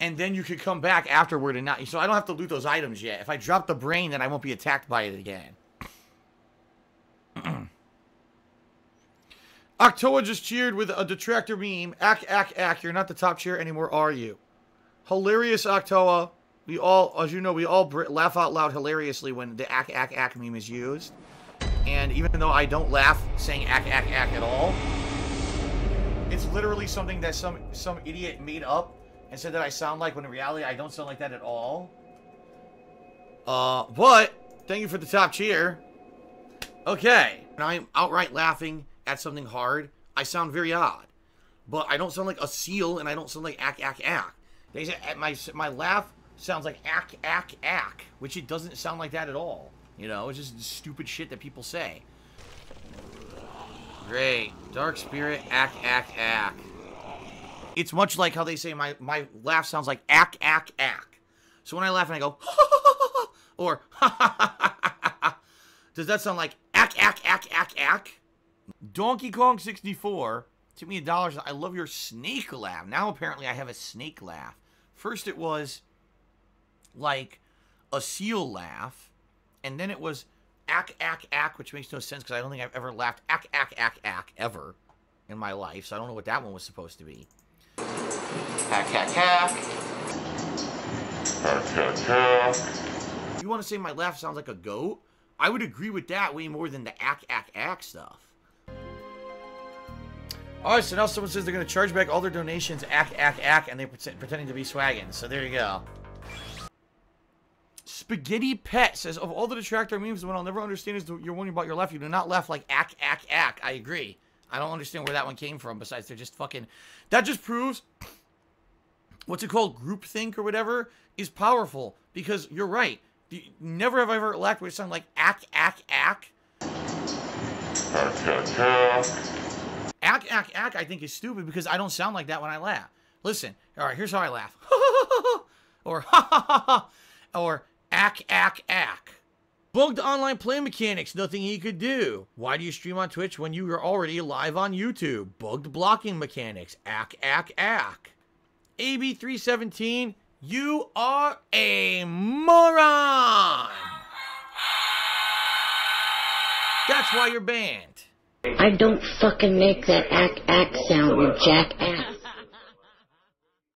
and then you could come back afterward and not. So I don't have to loot those items yet. If I drop the brain, then I won't be attacked by it again. Octoa just cheered with a detractor meme. Ack, ack, ack. You're not the top cheer anymore, are you? Hilarious, Octoa. We all, as you know, we all laugh out loud hilariously when the ack, ack, ack meme is used. And even though I don't laugh saying ack, ack, ack at all, it's literally something that some some idiot made up and said that I sound like when in reality I don't sound like that at all. Uh, but thank you for the top cheer. Okay, and I'm outright laughing at something hard, I sound very odd. But I don't sound like a seal, and I don't sound like ack, ack, ack. They say my my laugh sounds like ack, ack, ack, which it doesn't sound like that at all. You know, it's just stupid shit that people say. Great. Dark Spirit, ack, ack, ack. It's much like how they say my, my laugh sounds like ack, ack, ack. So when I laugh and I go, or does that sound like ack, ack, ack, ack, ack? Donkey Kong 64 took me a dollar. I love your snake laugh. Now apparently I have a snake laugh. First it was like a seal laugh, and then it was ack, ack, ack, which makes no sense because I don't think I've ever laughed ack, ack, ack, ack ever in my life, so I don't know what that one was supposed to be. Hack, hack, hack. Hack, hack, hack. You want to say my laugh sounds like a goat? I would agree with that way more than the ack, ack, ack stuff. Alright, so now someone says they're going to charge back all their donations, ack, ack, ack, and they're pretending to be swagging. So there you go. Spaghetti Pet says, of all the detractor memes, the one I'll never understand is the, you're warning about your left. You do not laugh like ack, ack, ack. I agree. I don't understand where that one came from, besides they're just fucking... That just proves... What's it called? Groupthink or whatever is powerful. Because you're right. Never have I ever laughed with something like ack, ack, ack. Ack, ack, ack. Ack, ack, ack, I think is stupid because I don't sound like that when I laugh. Listen, all right, here's how I laugh. or ha ha ha ha. Or ack, ack, ack. Bugged online play mechanics, nothing he could do. Why do you stream on Twitch when you are already live on YouTube? Bugged blocking mechanics, ack, ack, ack. AB317, you are a moron! That's why you're banned. I don't fucking make that ack ack sound, you jackass.